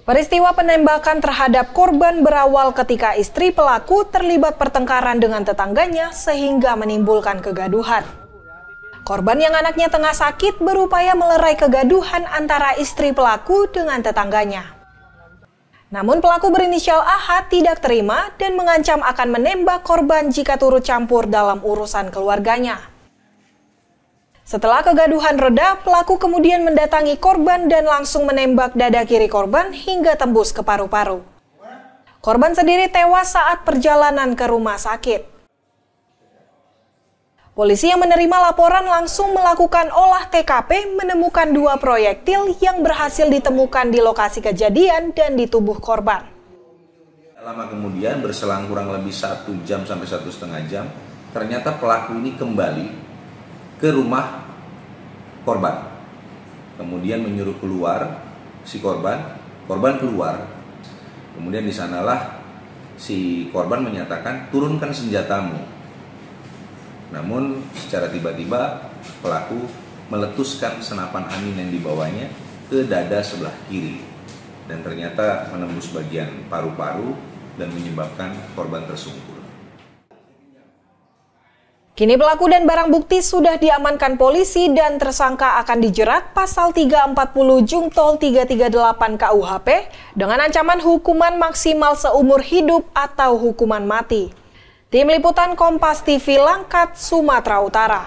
Peristiwa penembakan terhadap korban berawal ketika istri pelaku terlibat pertengkaran dengan tetangganya sehingga menimbulkan kegaduhan. Korban yang anaknya tengah sakit berupaya melerai kegaduhan antara istri pelaku dengan tetangganya. Namun pelaku berinisial AH tidak terima dan mengancam akan menembak korban jika turut campur dalam urusan keluarganya. Setelah kegaduhan reda, pelaku kemudian mendatangi korban dan langsung menembak dada kiri korban hingga tembus ke paru-paru. Korban sendiri tewas saat perjalanan ke rumah sakit. Polisi yang menerima laporan langsung melakukan olah TKP menemukan dua proyektil yang berhasil ditemukan di lokasi kejadian dan di tubuh korban. Lama kemudian berselang kurang lebih satu jam sampai satu setengah jam, ternyata pelaku ini kembali ke rumah korban. Kemudian menyuruh keluar si korban, korban keluar. Kemudian di sanalah si korban menyatakan turunkan senjatamu. Namun secara tiba-tiba pelaku meletuskan senapan angin yang dibawanya ke dada sebelah kiri dan ternyata menembus bagian paru-paru dan menyebabkan korban tersungkur. Kini pelaku dan barang bukti sudah diamankan polisi dan tersangka akan dijerat pasal 340 Jungtol 338 KUHP dengan ancaman hukuman maksimal seumur hidup atau hukuman mati. Tim Liputan Kompas TV Langkat, Sumatera Utara.